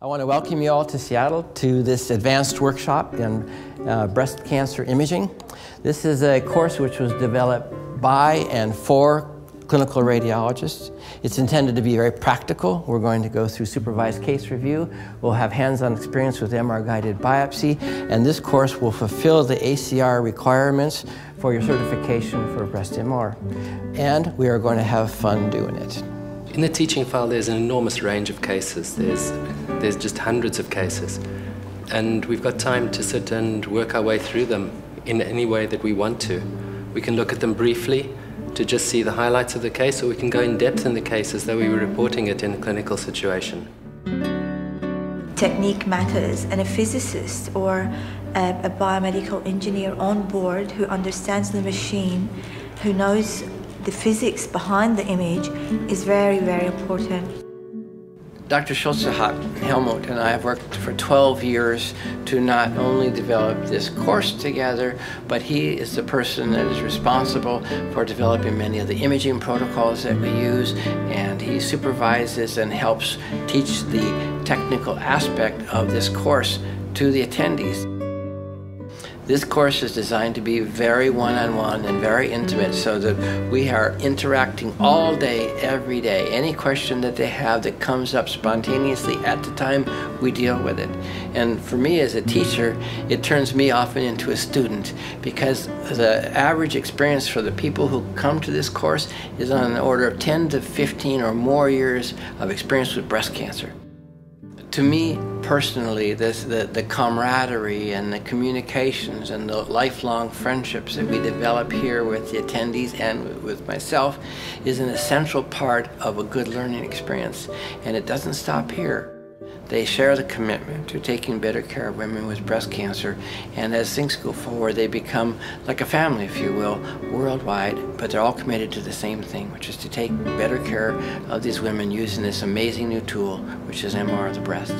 I want to welcome you all to Seattle to this advanced workshop in uh, breast cancer imaging. This is a course which was developed by and for clinical radiologists. It's intended to be very practical. We're going to go through supervised case review. We'll have hands-on experience with MR-guided biopsy, and this course will fulfill the ACR requirements for your certification for breast MR. And we are going to have fun doing it. In the teaching file, there's an enormous range of cases. There's, there's just hundreds of cases. And we've got time to sit and work our way through them in any way that we want to. We can look at them briefly to just see the highlights of the case, or we can go in depth in the case as though we were reporting it in a clinical situation. Technique matters, and a physicist or a, a biomedical engineer on board who understands the machine, who knows the physics behind the image is very, very important. Dr. Schulze-Hack Helmut and I have worked for 12 years to not only develop this course together, but he is the person that is responsible for developing many of the imaging protocols that we use, and he supervises and helps teach the technical aspect of this course to the attendees. This course is designed to be very one-on-one and very intimate so that we are interacting all day, every day. Any question that they have that comes up spontaneously at the time, we deal with it. And for me as a teacher, it turns me often into a student because the average experience for the people who come to this course is on the order of 10 to 15 or more years of experience with breast cancer to me personally, this, the, the camaraderie and the communications and the lifelong friendships that we develop here with the attendees and with myself is an essential part of a good learning experience. And it doesn't stop here. They share the commitment to taking better care of women with breast cancer, and as things go forward, they become like a family, if you will, worldwide, but they're all committed to the same thing, which is to take better care of these women using this amazing new tool, which is MR of the breast.